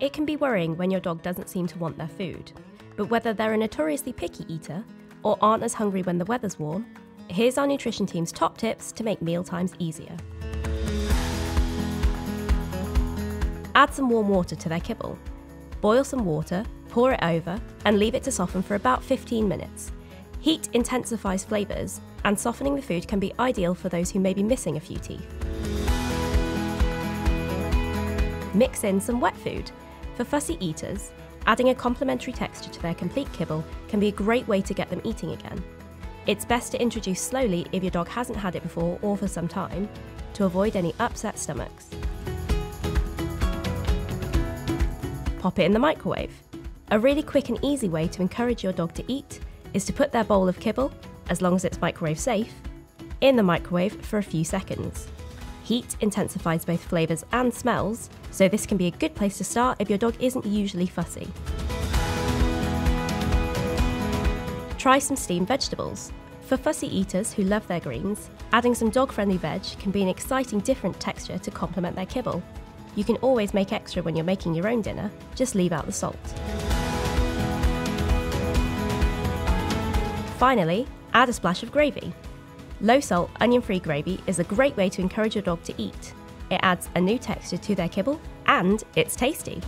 It can be worrying when your dog doesn't seem to want their food, but whether they're a notoriously picky eater or aren't as hungry when the weather's warm, here's our nutrition team's top tips to make meal times easier. Add some warm water to their kibble. Boil some water, pour it over, and leave it to soften for about 15 minutes. Heat intensifies flavours, and softening the food can be ideal for those who may be missing a few teeth. Mix in some wet food. For fussy eaters, adding a complementary texture to their complete kibble can be a great way to get them eating again. It's best to introduce slowly if your dog hasn't had it before or for some time, to avoid any upset stomachs. Pop it in the microwave. A really quick and easy way to encourage your dog to eat is to put their bowl of kibble, as long as it's microwave safe, in the microwave for a few seconds. Heat intensifies both flavours and smells, so this can be a good place to start if your dog isn't usually fussy. Try some steamed vegetables. For fussy eaters who love their greens, adding some dog friendly veg can be an exciting different texture to complement their kibble. You can always make extra when you're making your own dinner, just leave out the salt. Finally, add a splash of gravy. Low salt, onion free gravy is a great way to encourage your dog to eat. It adds a new texture to their kibble and it's tasty.